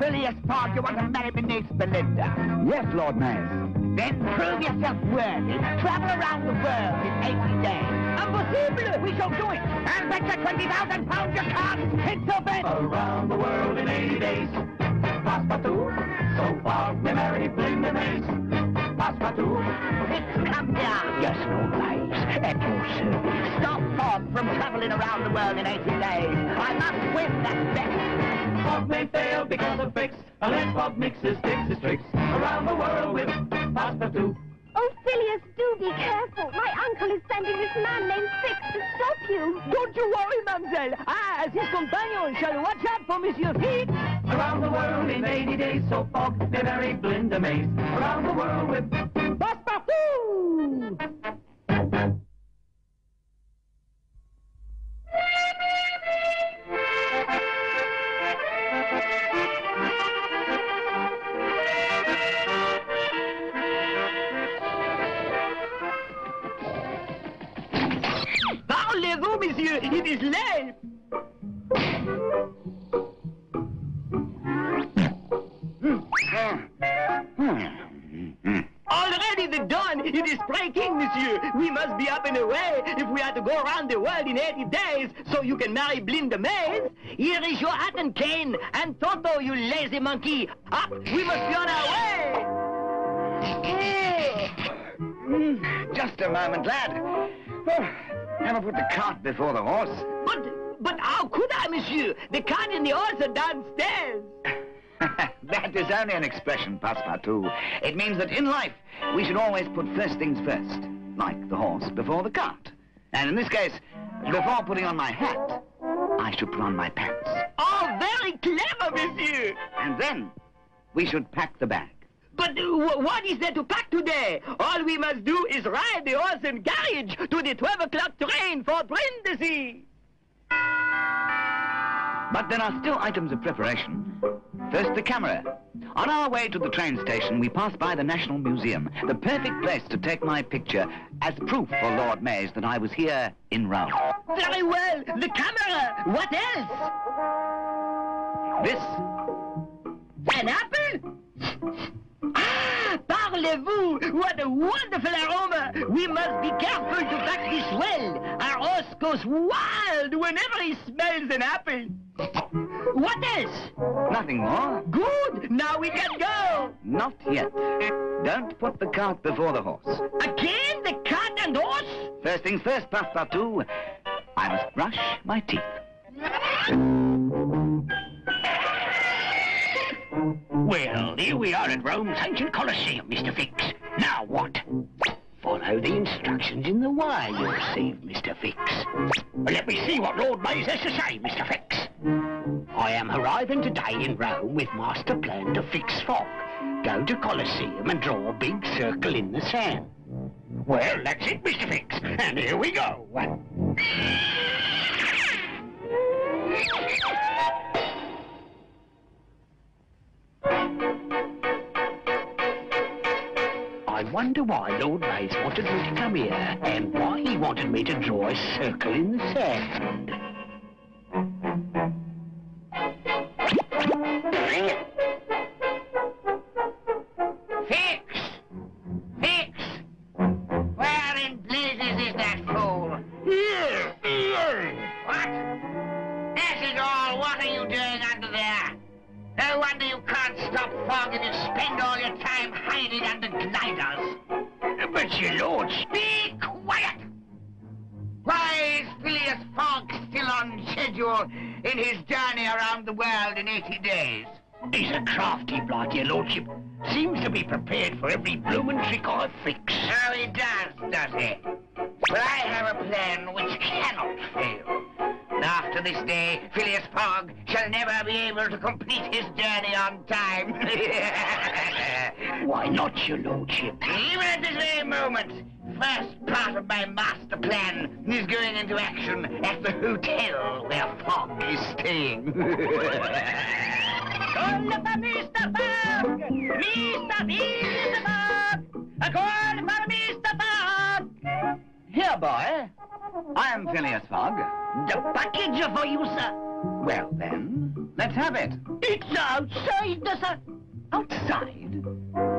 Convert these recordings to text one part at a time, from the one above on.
Phileas Fogg, you want to marry my niece Belinda? Yes, Lord Mayor. Then prove yourself worthy. Travel around the world in 80 days. Impossible! We shall do it! I'll bet you 20,000 pounds you can't! It's a bet! Around the world in 80 days. Passepartout, so far, we marry bling the maze. Passepartout, It's come here! Yes, Lord Maze, at your service. Stop Fogg from traveling around the world in 80 days. I must win that bet. Bob may fail because of fix, unless Bob mixes, his tricks. Around the world with Passepartout. Oh, Phileas, do be careful. My uncle is sending this man named Fix to stop you. Don't you worry, mademoiselle. I, ah, as his companion, shall watch out for Monsieur Fix. Around the world in 80 days, so Bob may marry Belinda Maze. Around the world with Passepartout! Monsieur? It is late. Already the dawn. It is breaking, monsieur. We must be up and away if we are to go around the world in 80 days so you can marry Belinda Maze. Here is your hat and cane. And Toto, you lazy monkey. Up, we must be on our way. Hmm, just a moment, lad. Oh, never put the cart before the horse. But, but how could I, monsieur? The cart and the horse are downstairs. that is only an expression, Passepartout. It means that in life, we should always put first things first, like the horse before the cart. And in this case, before putting on my hat, I should put on my pants. Oh, very clever, monsieur. And then, we should pack the bag. But uh, what is there to pack today? All we must do is ride the horse and carriage to the 12 o'clock train for Brindisi. But there are still items of preparation. First, the camera. On our way to the train station, we pass by the National Museum, the perfect place to take my picture as proof for Lord Maze that I was here in Rome. Very well. The camera. What else? This An apple? Ah, parlez-vous! What a wonderful aroma! We must be careful to pack this well. Our horse goes wild whenever he smells an apple. What else? Nothing more? Good. Now we can go. Not yet. Don't put the cart before the horse. Again, the cart and horse? First things first, Passepartout. I must brush my teeth. Well, here we are at Rome's ancient Colosseum, Mr. Fix. Now what? Follow the instructions in the wire you received, Mr. Fix. Well, let me see what Lord Maze has to say, Mr. Fix. I am arriving today in Rome with master plan to fix Fogg. Go to Colosseum and draw a big circle in the sand. Well, that's it, Mr. Fix. And here we go. Wonder why Lord Maze wanted me to come here and why he wanted me to draw a circle in the sand. Fix! Fix! Where in blazes is that fool? Here, here. What? That is all. What are you doing under there? No wonder you can't stop fogging and spend all your time hiding under gliders. But your lordship, Be quiet! Why is Phileas Fogg still on schedule in his journey around the world in 80 days? he's a crafty blood, your lordship. Seems to be prepared for every bloomin' trick I fix. So he does, does he? Well, I have a plan which cannot fail. After this day, Phileas Fogg shall never be able to complete his journey on time. Why not, your lordship? Even at this very moment, first part of my master plan is going into action at the hotel where Fogg is staying. Call for Mr. Fogg! Mr. Mr. Fogg! A call for Mr. Fogg! Here, boy. I am Phileas Fogg. The package for you, sir. Well, then, let's have it. It's outside, sir. Outside?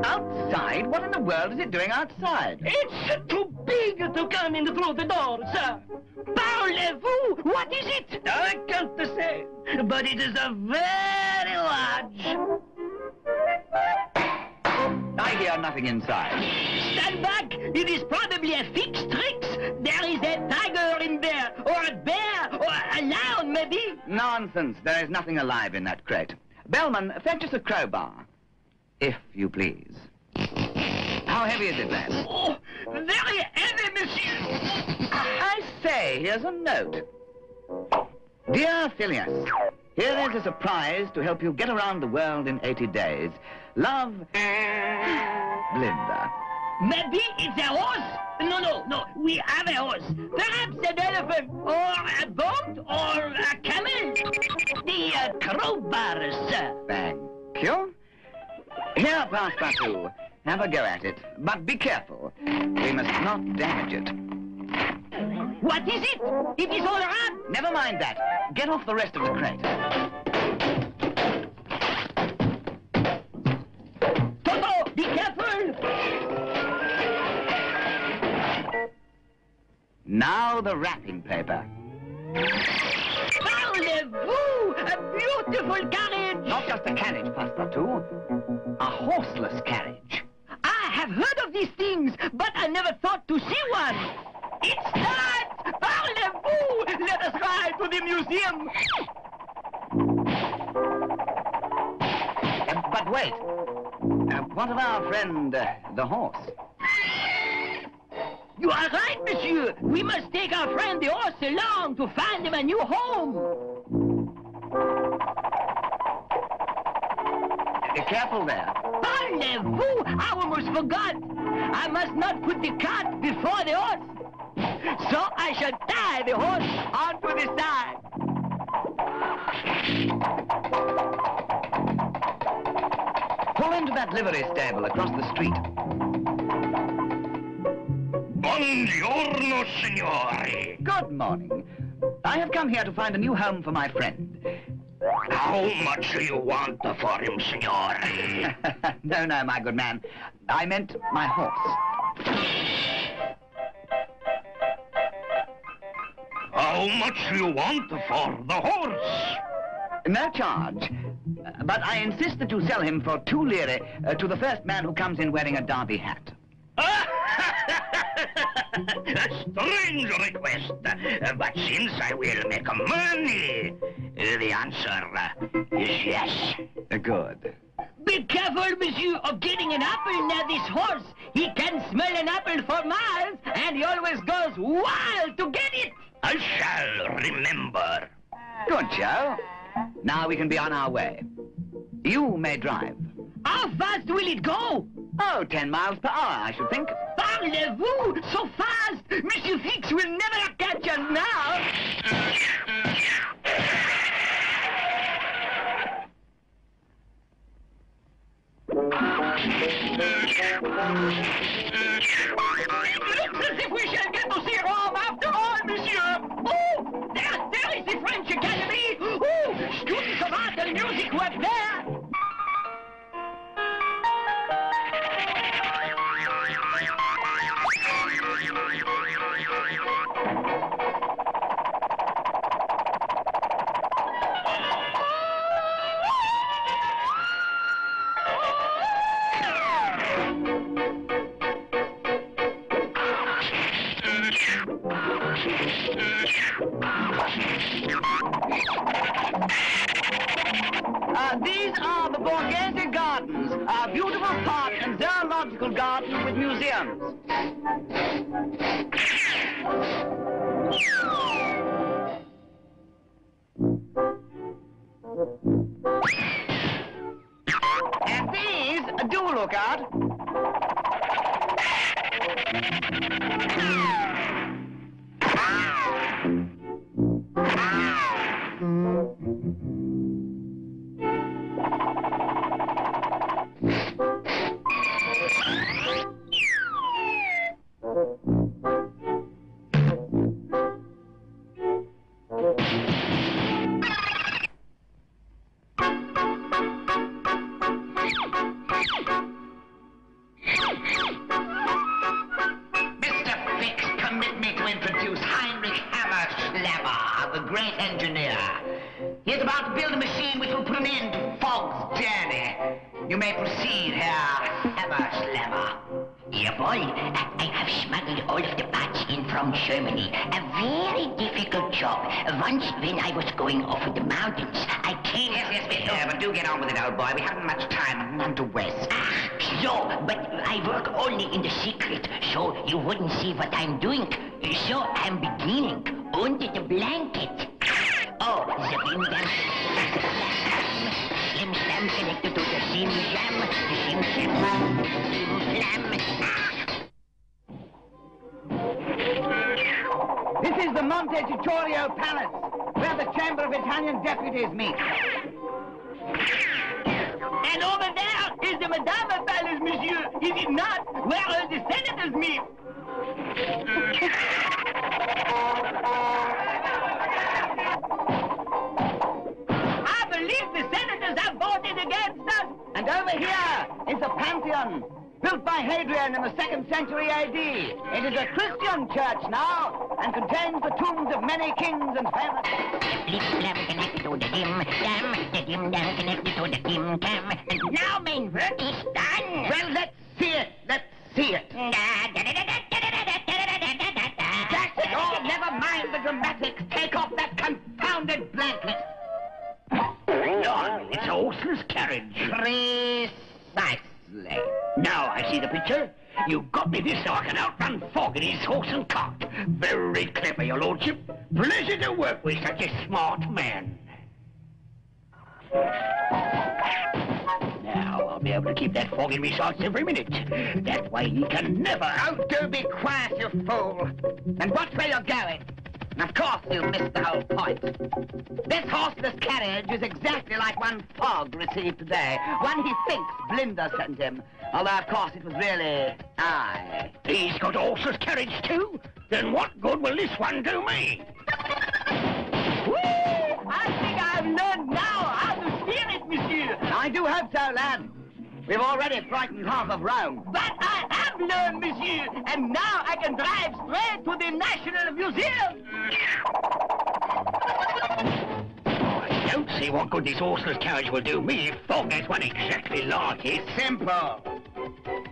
Outside? What in the world is it doing outside? It's too big to come in through the door, sir. Parlez-vous? What is it? I can't say, but it is a very large. I hear nothing inside. Stand back! It is probably a fixed tricks. There is a tiger in there, or a bear, or a lion, maybe. Nonsense. There is nothing alive in that crate. Bellman, fetch us a crowbar. If you please. How heavy is it, lad? Oh, very heavy, monsieur. I say, here's a note. Dear Phileas, here is a surprise to help you get around the world in 80 days. Love, Belinda. Maybe it's a horse. No, no, no. We have a horse. Perhaps an elephant, or a boat, or a camel. The uh, crowbar, sir. Thank you. Here, Passepartout. Have a go at it. But be careful. We must not damage it. What is it? It is all right. Never mind that. Get off the rest of the crate. Now the wrapping paper. Parlez-vous? A beautiful carriage. Not just a carriage, Passepartout. A horseless carriage. I have heard of these things, but I never thought to see one. It starts! Parlez-vous? Let us ride to the museum. Uh, but wait. Uh, what of our friend, uh, the horse? You are right, monsieur. We must take our friend the horse along to find him a new home. Uh, careful there. Parlez-vous? I almost forgot. I must not put the cart before the horse. So I shall tie the horse onto the side. Pull into that livery stable across the street. Buongiorno, signore. Good morning. I have come here to find a new home for my friend. How much do you want for him, signore? no, no, my good man. I meant my horse. How much do you want for the horse? No charge. But I insist that you sell him for two lire uh, to the first man who comes in wearing a derby hat. a strange request, but since I will make money, the answer is yes. Good. Be careful, monsieur, of getting an apple near this horse. He can smell an apple for miles, and he always goes wild to get it. I shall remember. Good, Joe. Now we can be on our way. You may drive. How fast will it go? Oh, ten miles per hour, I should think. Parlez-vous? So fast! Monsieur Fix will never catch us now! And these do look out. great engineer. He is about to build a machine which will put an end to Fogg's journey. You may proceed, Herr Everslever. Boy, I, have smuggled all of the parts in from Germany. A very difficult job. Once when I was going over the mountains, I came... Yes, yes, yes, yeah, but do get on with it, old boy. We haven't much time none to waste. Ah, so, but I work only in the secret, so you wouldn't see what I'm doing. So I'm beginning under the blanket. Oh, the dam, slim slam connected to the sim jam, the sim jam, sim slam. This is the Montecitorio Palace, where the Chamber of Italian Deputies meet. And over there is the Madama Palace, monsieur. Is it not? Where all the senators meet. I believe the senators have voted against us. And over here is the Pantheon, built by Hadrian in the second century AD. It is a Christian church now, and contains the tombs of many kings and famous. Connected to the dam, dam connected to the dam. Now main work The. You got me this so I can outrun his horse and cart. Very clever, your lordship. Pleasure to work with such a smart man. Now I'll be able to keep that Fogg in my sights every minute. That way he can never... Oh, uh, do be quiet, you fool. And watch where you're going. And of course you'll miss the whole point. This horseless carriage is exactly like one Fogg received today. One he thinks Belinda sent him. Although, of course, it was really I. He's got a horseless carriage too? Then what good will this one do me? Whee! I think I've learned now how to steer it, monsieur. I do hope so, lad. We've already frightened half of Rome. But I have learned, monsieur, and now I can drive straight to the National Museum. I don't see what good this horseless carriage will do me if Fogg has one exactly like it. Simple.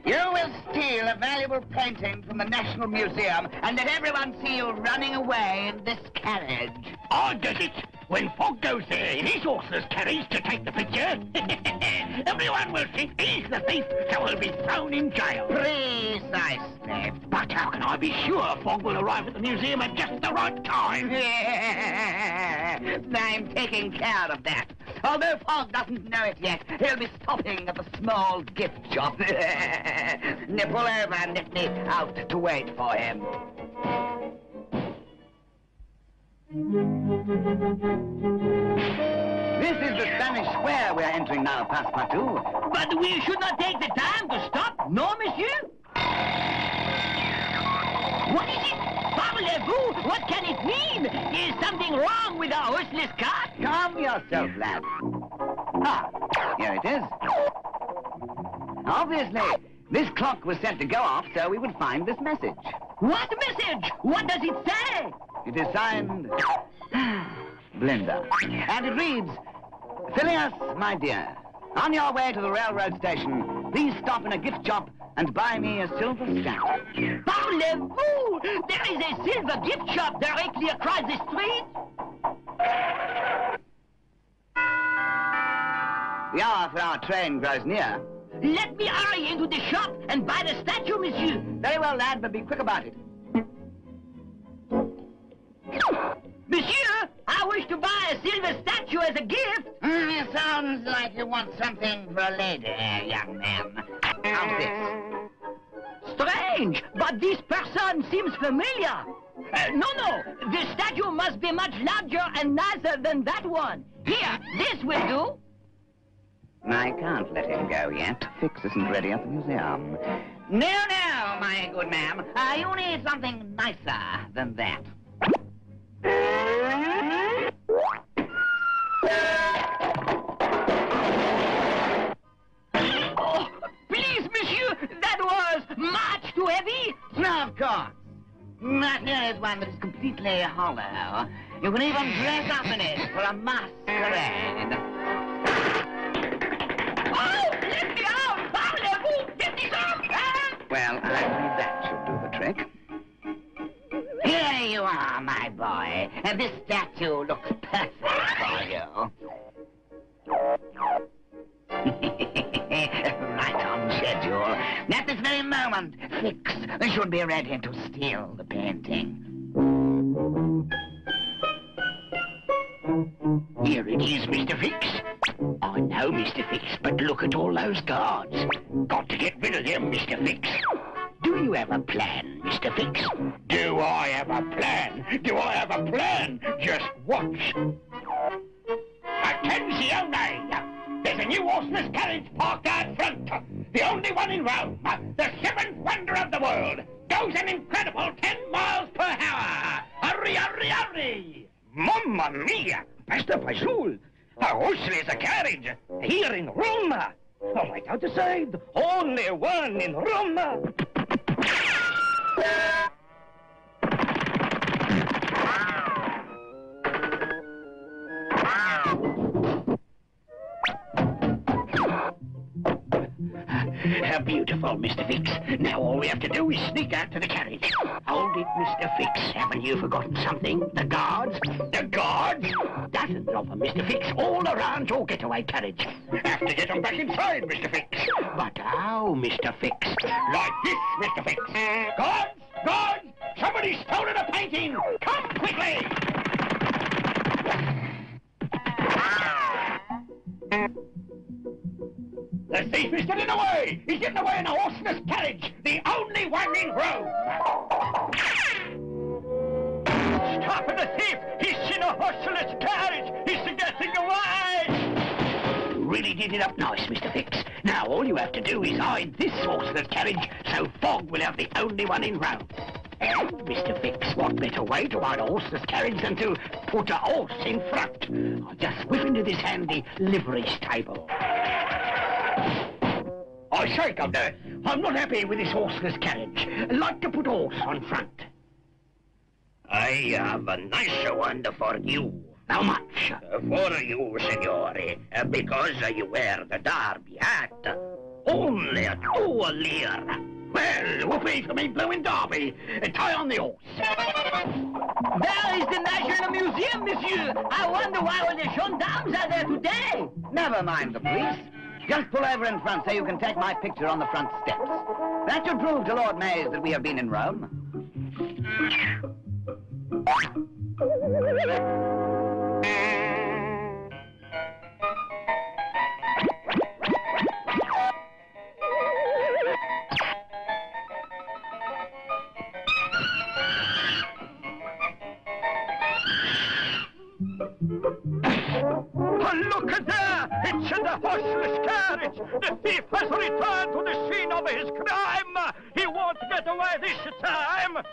You will steal a valuable painting from the National Museum and let everyone see you running away in this carriage. I does it when Fogg goes there in his horseless carriage to take the picture. Everyone will think he's the thief, so he'll be thrown in jail. Precisely. But how can I be sure Fogg will arrive at the museum at just the right time? I'm taking care of that. Although Fogg doesn't know it yet, he'll be stopping at the small gift shop. Pull over and let me out to wait for him. This is the Spanish Square we're entering now, Passepartout. But we should not take the time to stop, no, monsieur? What is it? Parlez-vous? What can it mean? Is something wrong with our horseless cart? Calm yourself, lad. Ah, here it is. Obviously, this clock was sent to go off so we would find this message. What message? What does it say? It is signed Belinda. And it reads, Phileas, my dear, on your way to the railroad station, please stop in a gift shop and buy me a silver stamp. Parlez-vous? There is a silver gift shop directly across the street. The hour for our train grows near. Let me hurry into the shop and buy the statue, monsieur. Very well, lad, but be quick about it. As a gift. Mm, it sounds like you want something for a lady, young man. How's this? Strange, but this person seems familiar. Uh, no, no, the statue must be much larger and nicer than that one. Here, this will do. I can't let him go yet. Fix isn't ready at the museum. No, no, my good ma'am. Uh, you need something nicer than that. That is one that is completely hollow. You can even dress up in it for a masquerade. Oh, let me out! Parlez-vous! Get me some! Huh? Well, I believe that should do the trick. Here you are, my boy. Uh, this statue looks Fix should be a ready to steal the painting. Here it is, Mr. Fix. I know, Mr. Fix, but look at all those guards. Got to get rid of them, Mr. Fix. Do you have a plan, Mr. Fix? Do I have a plan? Do I have a plan? Just watch. Attenzione! Oh, There's a new horseless carriage parked out front. The only one in Rome. The seventh wonder of the world. Goes an incredible 10 miles per hour. Hurry, hurry, hurry! Mamma mia! Pastor Pajul! A horseless carriage here in Rome! Oh, right side. Only one in Rome! How beautiful, Mr. Fix. Now all we have to do is sneak out to the carriage. Hold it, Mr. Fix. Haven't you forgotten something? The guards? The guards? Dozens of them, Mr. Fix, all around your getaway carriage. Have to get them back inside, Mr. Fix. But how, Mr. Fix? Like this, Mr. Fix. Guards! Guards! Somebody's stolen a painting! Come quickly! Is getting away! He's getting away in a horseless carriage! The only one in Rome! Stop the thief! He's in a horseless carriage! He's getting away! You really did it up nice, Mr. Fix. Now all you have to do is hide this horseless carriage so Fogg will have the only one in Rome. And, Mr. Fix, what better way to hide a horseless carriage than to put a horse in front? I'll just whip into this handy livery stable. I say, Governor, I'm not happy with this horseless carriage. I'd like to put a horse on front. I have a nicer one for you. How much? for you, signore, uh, because uh, you wear the derby hat. Only a two lire. Well, whoopee for me blowing derby. Uh, tie on the horse. There is the National Museum, monsieur. I wonder why all the gendarmes are there today. Never mind the police. Just pull over in front so you can take my picture on the front steps. That should prove to Lord Maze that we have been in Rome. carriage! The thief has returned to the scene of his crime! He won't get away this time!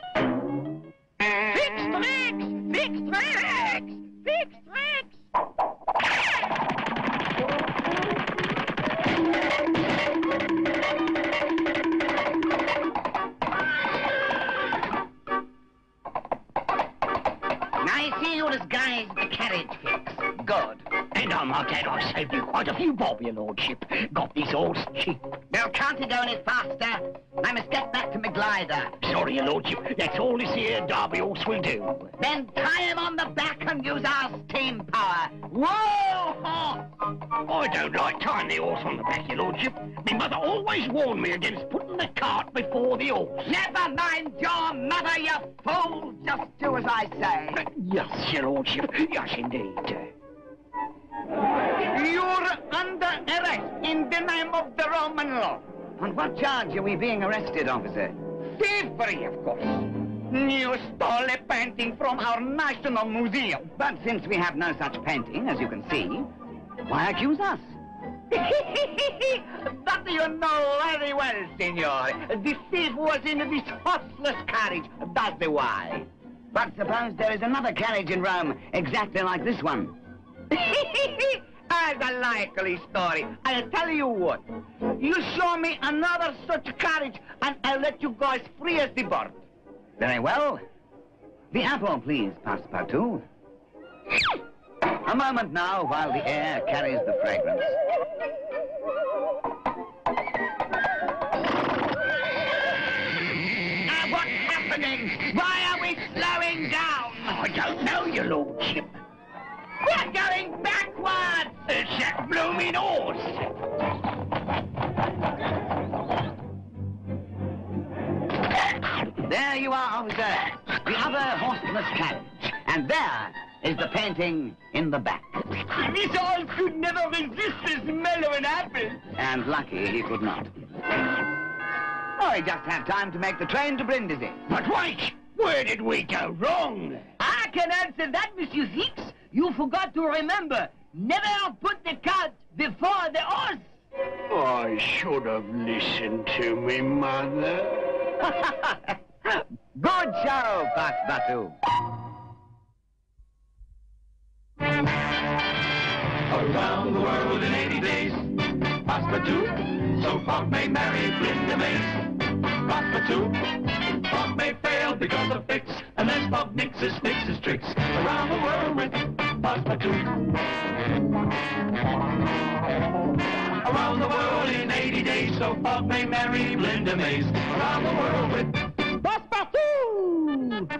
I might add I saved you quite a few bob, your lordship. Got this horse cheap. Well, can't he go any faster? I must get back to my glider. Sorry, your lordship. That's all this here derby horse will do. Then tie him on the back and use our steam power. Whoa! I don't like tying the horse on the back, your lordship. My mother always warned me against putting the cart before the horse. Never mind your mother, you fool. Just do as I say. Yes, your lordship. Yes, indeed. You're under arrest in the name of the Roman law. On what charge are we being arrested, officer? Thievery, of course. You stole a painting from our National Museum. But since we have no such painting, as you can see, why accuse us? that you know very well, senor. The thief was in this horseless carriage. That's the why. But suppose there is another carriage in Rome exactly like this one. As a likely story. I'll tell you what. You show me another such carriage, and I'll let you go as free as the bird. Very well. The apple, please, Passepartout. A moment now while the air carries the fragrance. Ah, what's happening? Why are we slowing down? I don't know, your lordship. Going backwards! It's that blooming horse! There you are, officer. The other horse horseless carriage. And there is the painting in the back. This horse could never resist the smell of an apple. And lucky he could not. Oh, he just had time to make the train to Brindisi. But wait! Where did we go wrong? I can answer that, Monsieur Fix. You forgot to remember. Never put the cart before the horse. I should have listened to me mother. Good show, Passepartout. Around the world in 80 days. Passepartout. So Bob may marry Belinda Maze. Passepartout. Bob may fail because of fix, and then Bob mixes, mixes tricks around the world with Passepartout. Around the world in 80 days, so Bob may marry Linda Mays. Around the world with Passepartout!